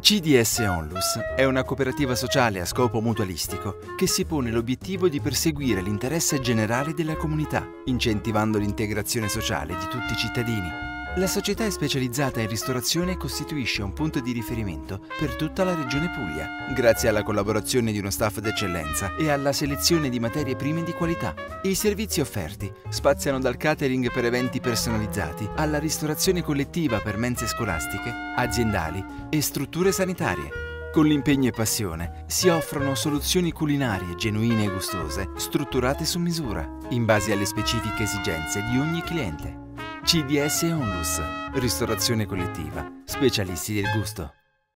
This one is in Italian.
CDS Onlus è una cooperativa sociale a scopo mutualistico che si pone l'obiettivo di perseguire l'interesse generale della comunità, incentivando l'integrazione sociale di tutti i cittadini. La società specializzata in ristorazione costituisce un punto di riferimento per tutta la regione Puglia, grazie alla collaborazione di uno staff d'eccellenza e alla selezione di materie prime di qualità. I servizi offerti spaziano dal catering per eventi personalizzati alla ristorazione collettiva per mense scolastiche, aziendali e strutture sanitarie. Con l'impegno e passione si offrono soluzioni culinarie genuine e gustose, strutturate su misura, in base alle specifiche esigenze di ogni cliente. CDS Onlus, ristorazione collettiva, specialisti del gusto.